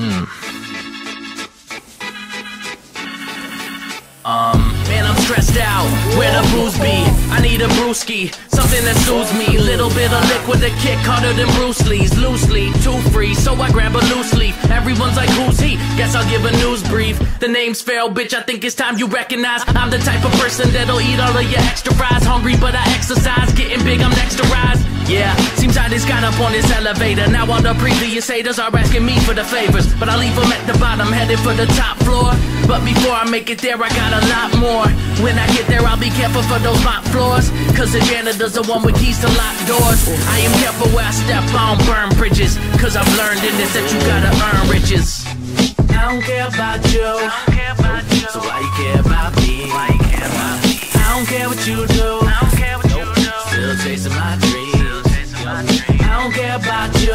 Mm. Where the booze be? I need a brewski, something that soothes me. Little bit of liquid to kick harder than Bruce Lee's. Loosely, too free, so I grab a loose leaf. Everyone's like, who's he? Guess I'll give a news brief. The name's Pharaoh, bitch. I think it's time you recognize I'm the type of person that'll eat all of your extra fries. Hungry, but I exercise. Getting big, I'm next to rise. Yeah, seems I just got up on this elevator. Now all the previous haters are asking me for the favors. But I leave them at the bottom, headed for the top floor. But before I make it there, I got a lot more. When I get there, I'll be careful for those mop floors. Cause the janitor's the one with keys to lock doors. I am careful where I step on burn bridges. Cause I've learned in this that you gotta earn riches. I don't care about you. So why you care about me? I don't care what you do. Still chasing my dreams. I don't care about you.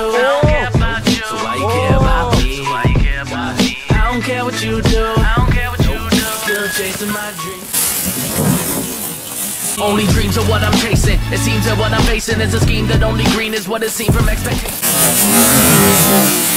So why you care about me? I don't care what you do. Still chasing my dreams. Only dreams are what I'm chasing. It seems that what I'm facing is a scheme that only green is what it seems from expectations.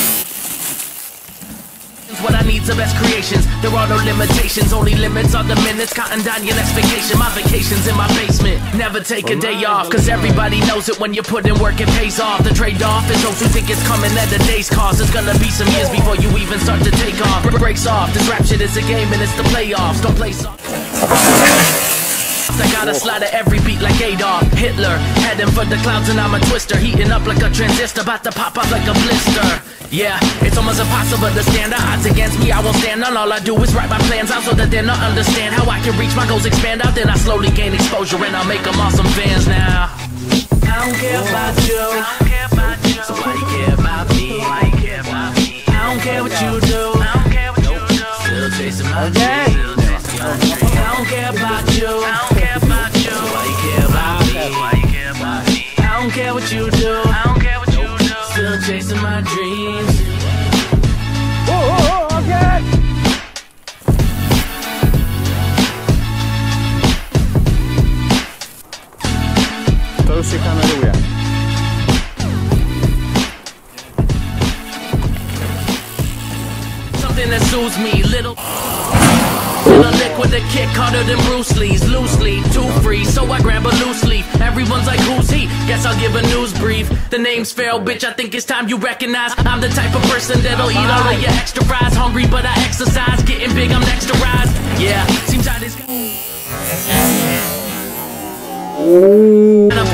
What I need, the best creations. There are no limitations, only limits are the minutes. Counting down your next vacation. My vacation's in my basement. Never take a day off, cause everybody knows it when you put in work, it pays off. The trade off is those who think it's coming at a day's cost. It's gonna be some years before you even start to take off. Breaks off, this rap shit is a game and it's the playoffs. Don't play soft. I gotta slide at every beat like Adolf Hitler. Heading for the clouds and I'm a twister. Heating up like a transistor, about to pop off like a blister. Yeah, it's almost impossible to stand the odds against me. I won't stand on. All I do is write my plans out so that they not understand how I can reach my goals, expand out. Then I slowly gain exposure and I'll make them awesome fans now. I don't care about you. So why do you care about me? Somebody care about me. I don't care what you do. Still chasing my dreams. I don't care about you. So why you care about me? I don't care what you do. Something that soothes me, little. Little liquid to kick harder than Bruce Lee's. Loosely, too free, so I grab a loose leaf. Everyone's like, who's he? Guess I'll give a news brief. The name's Pharaoh, bitch. I think it's time you recognize I'm the type of person that'll eat all of your extra fries. Hungry, but I exercise. Getting big, I'm next to rise. Yeah, seems I just. Up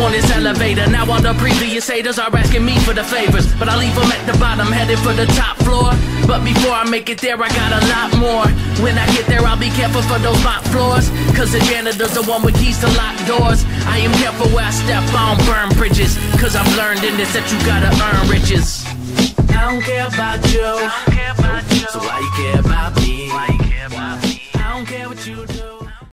later. Now all the previous haters are asking me for the favors. But I leave them at the bottom, headed for the top floor. But before I make it there, I got a lot more. When I get there, I'll be careful for those locked floors. Cause the janitor's the one with keys to lock doors. I am careful where I step, I don't burn bridges. Cause I've learned in this that you gotta earn riches. I don't care about you. Care about you. So why you care about me?